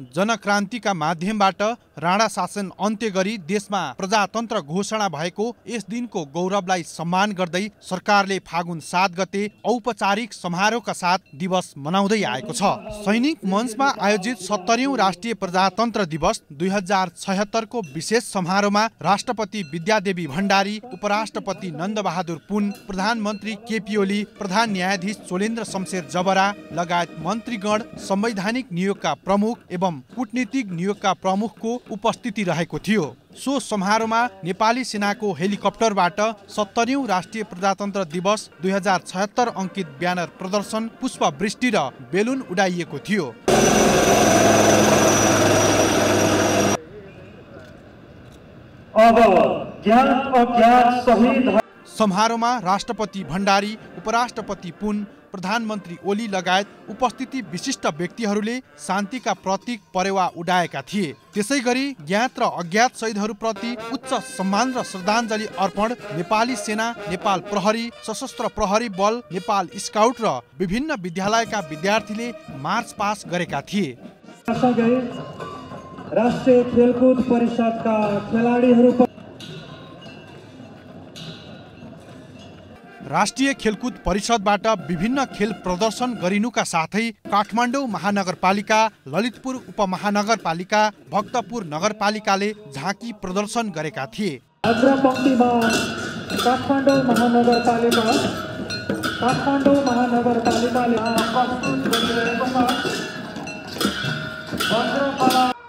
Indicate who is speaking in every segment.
Speaker 1: जनक्रान्तिका माध्यमबाट राणा शासन अन्त्य गरी देशमा प्रजातन्त्र घोषणा भएको यस दिनको गौरवलाई सम्मान गर्दै सरकारले फागुन सात गते औपचारिक समारोहका साथ दिवस मनाउँदै आएको छ। सैनिक मञ्चमा आयोजित सत्तरीौँ राष्ट्रिय प्रजातन्त्र दिवस दुई हजार छयत्तरको विशेष समारोहमा राष्ट्रपति विद्यादेवी भण्डारी उपराष्ट्रपति नन्दबहादुर पुन प्रधानमन्त्री केपी ओली प्रधान न्यायाधीश चोलेन्द्र शमशेर जबरा लगायत मन्त्रीगण संवैधानिक नियोगका प्रमुख एवं कुटनीतिक नियोगका प्रमुखको उपस्थिति रहेको थियो। सो समारोहमा नेपाली सेनाको हेलिकप्टरबाट सत्तरीौँ राष्ट्रिय प्रजातन्त्र दिवस दुई हजार छयत्तर अङ्कित ब्यानर प्रदर्शन पुष्पवृष्टि र बेलुन उडाइएको थियो।
Speaker 2: अब
Speaker 1: समारोहमा राष्ट्रपति भण्डारी उपराष्ट्रपति पुन प्रधानमन्त्री ओली लगायत उपस्थिति विशिष्ट व्यक्तिहरूले शान्तिका प्रतीक परेवा उडाएका थिए। त्यसै गरी ज्ञात र अज्ञात शहीदहरूप्रति उच्च सम्मान र श्रद्धाञ्जली अर्पण नेपाली सेना नेपाल प्रहरी सशस्त्र प्रहरी बल नेपाल स्काउट र विभिन्न विद्यालयका विद्यार्थीले मार्च पास गरेका थिए।
Speaker 2: राष्ट्रिय खेलकुद परिषदका खेलाडीहरू
Speaker 1: राष्ट्रिय खेलकुद परिषदबाट विभिन्न खेल प्रदर्शन गरिनुका साथै काठमाडौँ महानगरपालिका ललितपुर उपमहानगरपालिका भक्तपुर नगरपालिकाले झाँकी प्रदर्शन गरेका थिए।
Speaker 2: काठमाडौँ महानगरपालिका काठमाडौँ महानगरपालिकाले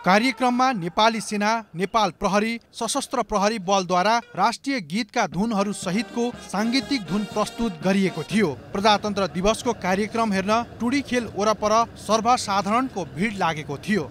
Speaker 1: कार्यक्रममा नेपाली सेना नेपाल प्रहरी सशस्त्र प्रहरी बलद्वारा राष्ट्रिय गीतका धुनहरू सहितको साङ्गीतिक धुन प्रस्तुत गरिएको थियो। प्रजातन्त्र दिवसको कार्यक्रम हेर्न टुडी खेल वरपर सर्वसाधारणको भिड लागेको थियो।